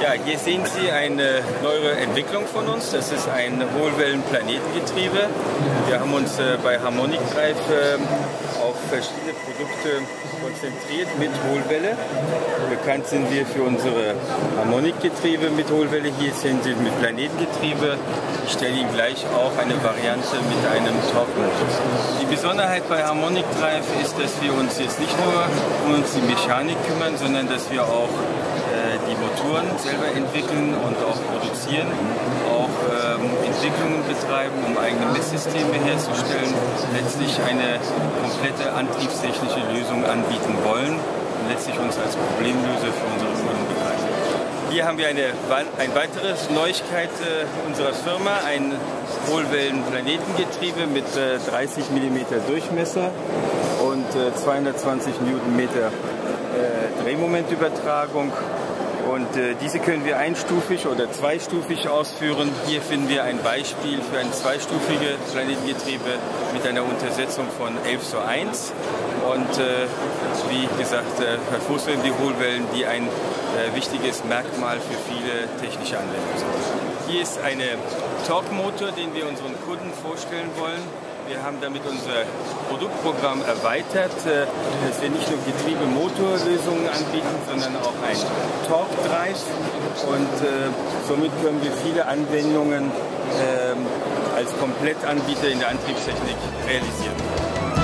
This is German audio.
Ja, hier sehen Sie eine neue Entwicklung von uns. Das ist ein Hohlwellen-Planetengetriebe. Wir haben uns äh, bei Harmonic Drive äh, auf verschiedene Produkte konzentriert mit Hohlwelle. Bekannt sind wir für unsere Harmonikgetriebe mit Hohlwelle. Hier sind sie mit Planetengetriebe. Ich stelle Ihnen gleich auch eine Variante mit einem Torque-Motor. Die Besonderheit bei Harmonic Drive ist, dass wir uns jetzt nicht nur um uns die Mechanik kümmern, sondern dass wir auch die Motoren selber entwickeln und auch produzieren, auch ähm, Entwicklungen betreiben, um eigene Messsysteme herzustellen, letztlich eine komplette antriebstechnische Lösung anbieten wollen und letztlich uns als Problemlöser für unsere Kunden begreifen. Hier haben wir eine, ein weiteres Neuigkeit äh, unserer Firma, ein Hohlwellen-Planetengetriebe mit äh, 30 mm Durchmesser und äh, 220 Newtonmeter äh, Drehmomentübertragung und äh, diese können wir einstufig oder zweistufig ausführen. Hier finden wir ein Beispiel für ein zweistufiges Planetengetriebe mit einer Untersetzung von 11 zu 1. Und äh, wie gesagt, äh, hervorstellen die Hohlwellen, die ein äh, wichtiges Merkmal für viele technische Anwendungen sind. Hier ist ein Torque-Motor, den wir unseren Kunden vorstellen wollen. Wir haben damit unser Produktprogramm erweitert, äh, dass wir nicht nur Getriebe-Motorlösungen anbieten, sondern auch ein Torque-Drive. Und äh, somit können wir viele Anwendungen äh, als Komplettanbieter in der Antriebstechnik realisieren.